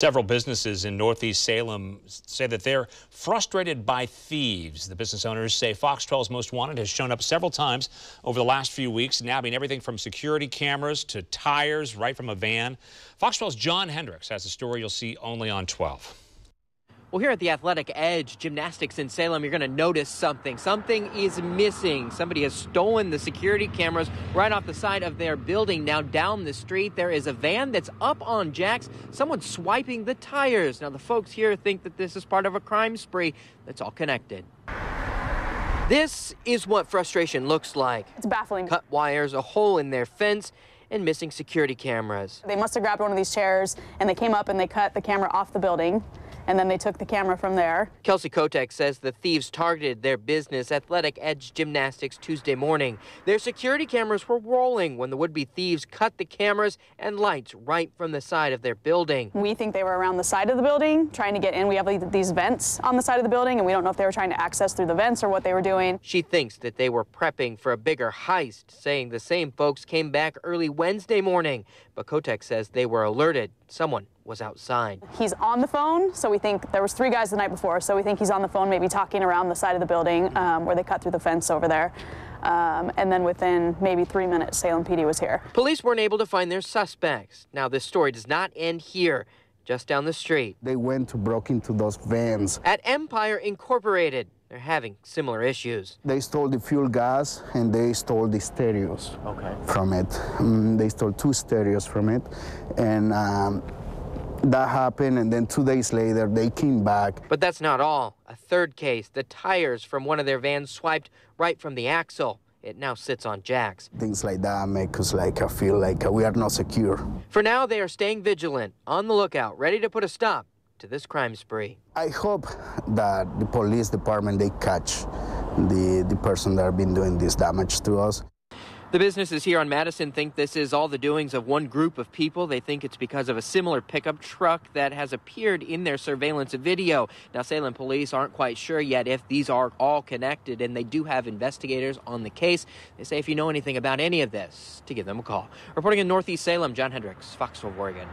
Several businesses in Northeast Salem say that they're frustrated by thieves. The business owners say Fox 12's Most Wanted has shown up several times over the last few weeks, nabbing everything from security cameras to tires right from a van. Fox 12's John Hendricks has a story you'll see only on 12. Well, here at the Athletic Edge Gymnastics in Salem, you're going to notice something. Something is missing. Somebody has stolen the security cameras right off the side of their building. Now, down the street, there is a van that's up on jacks. Someone's swiping the tires. Now, the folks here think that this is part of a crime spree that's all connected. This is what frustration looks like. It's baffling. Cut wires, a hole in their fence, and missing security cameras. They must have grabbed one of these chairs and they came up and they cut the camera off the building and then they took the camera from there. Kelsey Kotek says the thieves targeted their business, Athletic Edge Gymnastics, Tuesday morning. Their security cameras were rolling when the would-be thieves cut the cameras and lights right from the side of their building. We think they were around the side of the building trying to get in. We have these vents on the side of the building, and we don't know if they were trying to access through the vents or what they were doing. She thinks that they were prepping for a bigger heist, saying the same folks came back early Wednesday morning. But Kotek says they were alerted someone was outside. He's on the phone, so we think there was three guys the night before, so we think he's on the phone maybe talking around the side of the building um, where they cut through the fence over there. Um, and then within maybe three minutes, Salem PD was here. Police weren't able to find their suspects. Now, this story does not end here. Just down the street. They went to broke into those vans. At Empire Incorporated, they're having similar issues. They stole the fuel gas and they stole the stereos okay. from it. Um, they stole two stereos from it. And um, that happened, and then two days later, they came back. But that's not all. A third case, the tires from one of their vans swiped right from the axle. It now sits on jacks. Things like that make us like I feel like uh, we are not secure. For now, they are staying vigilant, on the lookout, ready to put a stop to this crime spree. I hope that the police department they catch the the person that have been doing this damage to us. The businesses here on Madison think this is all the doings of one group of people. They think it's because of a similar pickup truck that has appeared in their surveillance video. Now, Salem police aren't quite sure yet if these are all connected, and they do have investigators on the case. They say if you know anything about any of this, to give them a call. Reporting in Northeast Salem, John Hendricks, Fox 12 Oregon.